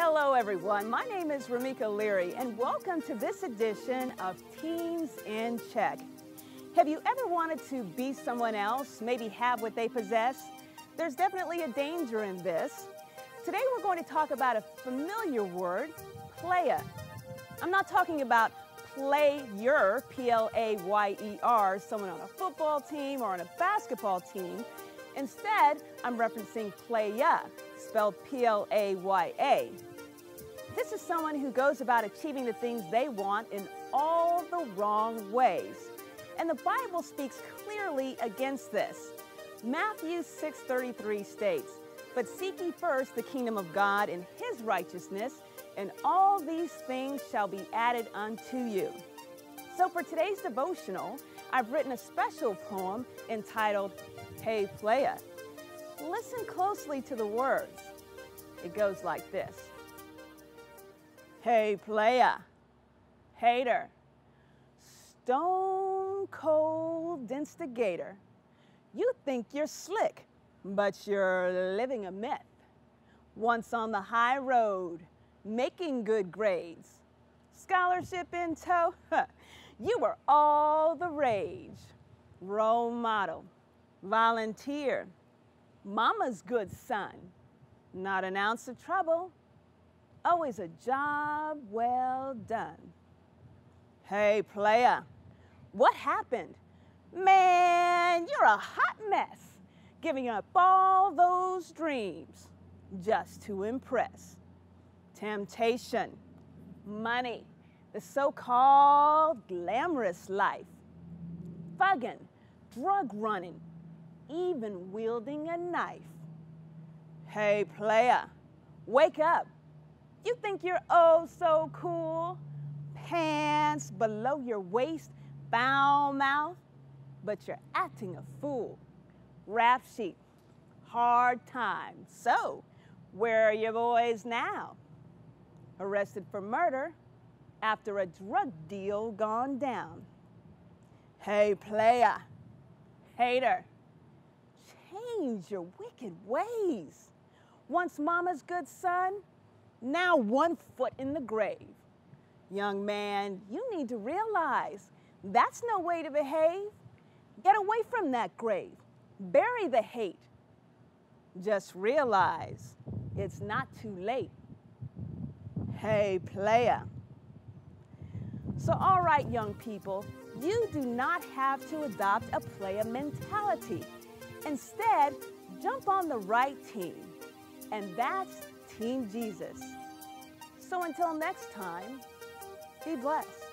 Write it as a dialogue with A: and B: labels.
A: Hello, everyone. My name is Rameca Leary, and welcome to this edition of Teens in Check. Have you ever wanted to be someone else, maybe have what they possess? There's definitely a danger in this. Today, we're going to talk about a familiar word, playa. I'm not talking about player, P L A Y E R, someone on a football team or on a basketball team. Instead, I'm referencing playa, spelled P L A Y A. This is someone who goes about achieving the things they want in all the wrong ways. And the Bible speaks clearly against this. Matthew 6:33 states, "But seek ye first the kingdom of God and his righteousness, and all these things shall be added unto you." So for today's devotional, I've written a special poem entitled Hey Playa. Listen closely to the words. It goes like this. Hey, playa, hater, stone cold instigator. You think you're slick, but you're living a myth. Once on the high road, making good grades, scholarship in tow, you were all the rage. Role model, volunteer, mama's good son, not an ounce of trouble Always a job well done. Hey, playa, what happened? Man, you're a hot mess, giving up all those dreams just to impress. Temptation, money, the so called glamorous life, thugging, drug running, even wielding a knife. Hey, playa, wake up you think you're oh so cool? Pants below your waist, foul mouth, but you're acting a fool. Rap sheet, hard time. So, where are your boys now? Arrested for murder after a drug deal gone down. Hey, playa, hater, change your wicked ways. Once mama's good son, now one foot in the grave. Young man, you need to realize that's no way to behave. Get away from that grave. Bury the hate. Just realize it's not too late. Hey, playa. So, all right, young people, you do not have to adopt a playa mentality. Instead, jump on the right team. And that's Team Jesus. So until next time, be blessed.